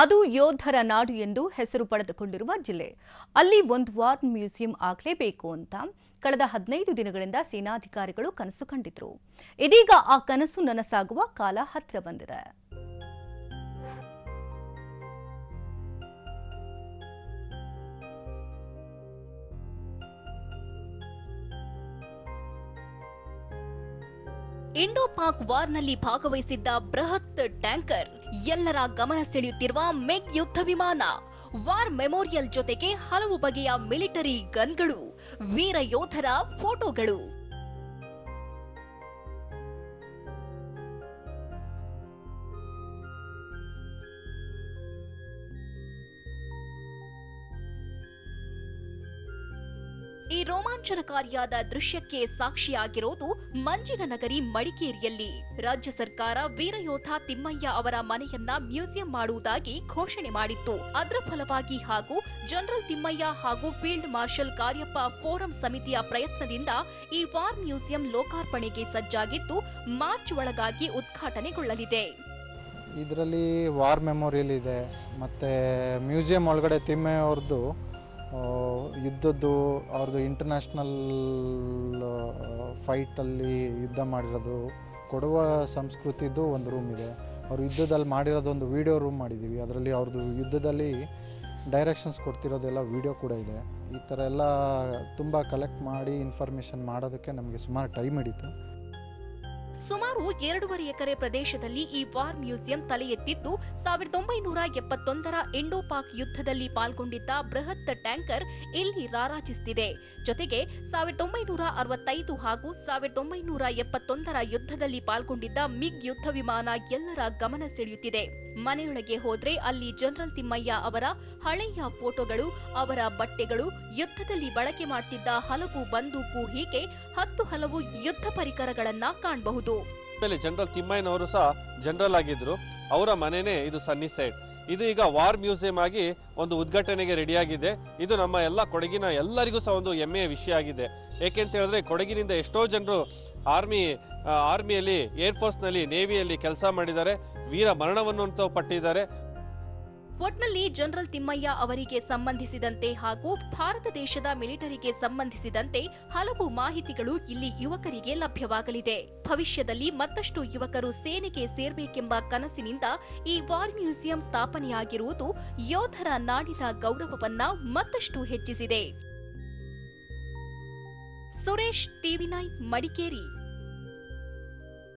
ಅದು ಯೋಧರ ನಾಡು ಎಂದು ಹೆಸರು ಪಡೆದುಕೊಂಡಿರುವ ಜಿಲ್ಲೆ. ಅಲ್ಲಿ ಒಂದು ವಾರ್ ಮ್ಯೂಸಿಯಂ ಆಗಲೇಬೇಕು ಅಂತ ಕಳೆದ ಹದಿನೈದು ದಿನಗಳಿಂದ ಸೇನಾಧಿಕಾರಿಗಳು ಕನಸು ಕಂಡಿದ್ರು. ಇದೀಗ ಆ ಕನಸು ನನಸಾಗುವ ಕಾಲ ಹತ್ತಿರ ಬಂದಿದೆ. ಇಂಡೋ ಪಾಕ್ ವಾರ್ನಲ್ಲಿ ಭಾಗವಹಿಸಿದ್ದ ಬೃಹತ್ ಟ್ಯಾಂಕರ್, ಎಲ್ಲರ ಗಮನ ಸೆಳೆಯುತ್ತಿರುವ ಮೆಗ್ ಯುದ್ಧ ವಿಮಾನ, ವಾರ್ ಮೆಮೋರಿಯಲ್ ಜೊತೆಗೆ ಹಲವು ಬಗೆಯ ಮಿಲಿಟರಿ ಗನ್ಗಳು, ವೀರ ಯೋಧರ ಫೋಟೋಗಳು. ಈ ರೋಮಾಂಚನಕಾರಿಯಾದ ದೃಶ್ಯಕ್ಕೆ ಸಾಕ್ಷಿಯಾಗಿರೋದು ಮಂಜಿನ ನಗರಿ ಮಡಿಕೇರಿಯಲ್ಲಿ. ರಾಜ್ಯ ಸರ್ಕಾರ ವೀರಯೋಧ ತಿಮ್ಮಯ್ಯ ಅವರ ಮನೆಯನ್ನ ಮ್ಯೂಸಿಯಂ ಮಾಡುವುದಾಗಿ ಘೋಷಣೆ ಮಾಡಿತ್ತು. ಅದರ ಫಲವಾಗಿ ಹಾಗೂ ಜನರಲ್ ತಿಮ್ಮಯ್ಯ ಹಾಗೂ ಫೀಲ್ಡ್ ಮಾರ್ಷಲ್ ಕಾರ್ಯಪ್ಪ ಫೋರಂ ಸಮಿತಿಯ ಪ್ರಯತ್ನದಿಂದ ಈ ವಾರ್ ಮ್ಯೂಸಿಯಂ ಲೋಕಾರ್ಪಣೆಗೆ ಸಜ್ಜಾಗಿದ್ದು ಮಾರ್ಚ್ ಒಳಗಾಗಿ ಉದ್ಘಾಟನೆಗೊಳ್ಳಲಿದೆ. ಇದರಲ್ಲಿ ವಾರ್ ಮೆಮೋರಿಯಲ್ ಇದೆ ಮತ್ತು ಮ್ಯೂಸಿಯಂ ಒಳಗಡೆ ತಿಮ್ಮೆಯವ್ರದ್ದು ಆ, ಯುದ್ಧದ್ದು ಅವ್ರದ್ದು ಇಂಟರ್ನ್ಯಾಷನಲ್ ಫೈಟಲ್ಲಿ ಯುದ್ಧ ಮಾಡಿರೋದು, ಕೊಡುವ ಸಂಸ್ಕೃತಿದು ಒಂದು ರೂಮ್ ಇದೆ. ಅವ್ರು ಯುದ್ಧದಲ್ಲಿ ಮಾಡಿರೋದು ಒಂದು ವೀಡಿಯೋ ರೂಮ್ ಮಾಡಿದ್ದೀವಿ ಅದರಲ್ಲಿ ಅವ್ರದ್ದು ಯುದ್ಧದಲ್ಲಿ ಡೈರೆಕ್ಷನ್ಸ್ ಕೊಡ್ತಿರೋದೆಲ್ಲ ವೀಡಿಯೋ ಕೂಡ ಇದೆ. ಈ ಥರ ಎಲ್ಲ ತುಂಬ ಕಲೆಕ್ಟ್ ಮಾಡಿ ಇನ್ಫಾರ್ಮೇಷನ್ ಮಾಡೋದಕ್ಕೆ ನಮಗೆ ಸುಮಾರು ಟೈಮ್ ಹಿಡಿತು. ಸುಮಾರು ಎರಡೂವರೆ ಎಕರೆ ಪ್ರದೇಶದಲ್ಲಿ ಈ ವಾರ್ ಮ್ಯೂಸಿಯಂ ತಲೆ ಎತ್ತಿದ್ದು ಸಾವಿರದ ಒಂಬೈನೂರ ಎಪ್ಪತ್ತೊಂದರ ಇಂಡೋ ಪಾಕ್ ಯುದ್ಧದಲ್ಲಿ ಪಾಲ್ಗೊಂಡಿದ್ದ ಬೃಹತ್ ಟ್ಯಾಂಕರ್ ಇಲ್ಲಿ ರಾರಾಜಿಸುತ್ತಿದೆ ಜೊತೆಗೆ, ಸಾವಿರದ ಒಂಬೈನೂರ ಅರವತ್ತೈದು ಹಾಗೂ ಸಾವಿರದ ಒಂಬೈನೂರ ಎಪ್ಪತ್ತೊಂದರ ಯುದ್ಧದಲ್ಲಿ ಪಾಲ್ಗೊಂಡಿದ್ದ ಮಿಗ್ ಯುದ್ಧ ವಿಮಾನ ಎಲ್ಲರ ಗಮನ ಸೆಳೆಯುತ್ತಿದೆ. ಮನೆಯೊಳಗೆ ಹೋದ್ರೆ ಅಲ್ಲಿ ಜನರಲ್ ತಿಮ್ಮಯ್ಯ ಅವರ ಹಳೆಯ ಫೋಟೋಗಳು, ಅವರ ಬಟ್ಟೆಗಳು, ಯುದ್ಧದಲ್ಲಿ ಬಳಕೆ ಮಾಡ್ತಿದ್ದ ಹಲವು ಬಂದೂಕು ಹೀಗೆ ಹತ್ತು ಹಲವು ಯುದ್ಧ ಪರಿಕರಗಳನ್ನ ಕಾಣಬಹುದು. ಮೇಲೆ ಜನರಲ್ ತಿಮ್ಮಯ್ಯನವರು ಸಹ ಜನರಲ್ ಆಗಿದ್ರು. ಅವರ ಮನೆನೇ ಇದು ಸನ್ನಿ ಸೈಡ್ ಇದು ಈಗ ವಾರ್ ಮ್ಯೂಸಿಯಂ ಆಗಿ ಒಂದು ಉದ್ಘಾಟನೆಗೆ ರೆಡಿಯಾಗಿದೆ. ಇದು ನಮ್ಮ ಎಲ್ಲ ಕೊಡಗಿನ ಎಲ್ಲರಿಗೂ ಸಹ ಒಂದು ಹೆಮ್ಮೆಯ ವಿಷಯ ಆಗಿದೆ. ಏಕೆಂತ ಹೇಳಿದ್ರೆ ಕೊಡಗಿನಿಂದ ಎಷ್ಟೋ ಜನರು ಆರ್ಮಿ ಆರ್ಮಿಯಲ್ಲಿ ಆರ್ಮಿಯಲ್ಲಿ ಏರ್ಫೋರ್ಸ್ನಲ್ಲಿ ನೇವಿಯಲ್ಲಿ ಕೆಲಸ ಮಾಡಿದ್ದಾರೆ. ವೀರ ಮರಣವನ್ನು ಅಂತ ಪಟ್ಟಿದ್ದಾರೆ. ಒಟ್ನಲ್ಲಿ ಜನರಲ್ ತಿಮ್ಮಯ್ಯ ಅವರಿಗೆ ಸಂಬಂಧಿಸಿದಂತೆ ಹಾಗೂ ಭಾರತ ದೇಶದ ಮಿಲಿಟರಿಗೆ ಸಂಬಂಧಿಸಿದಂತೆ ಹಲವು ಮಾಹಿತಿಗಳು ಇಲ್ಲಿ ಯುವಕರಿಗೆ ಲಭ್ಯವಾಗಲಿದೆ. ಭವಿಷ್ಯದಲ್ಲಿ ಮತ್ತಷ್ಟು ಯುವಕರು ಸೇನೆಗೆ ಸೇರ್ಬೇಕೆಂಬ ಕನಸಿನಿಂದ ಈ ವಾರ್ ಮ್ಯೂಸಿಯಂ ಸ್ಥಾಪನೆಯಾಗಿರುವುದು ಯೋಧರ ನಾಡಿನ ಗೌರವವನ್ನ ಮತ್ತಷ್ಟು ಹೆಚ್ಚಿಸಿದೆ. Suresh, TV nine, Madikeri.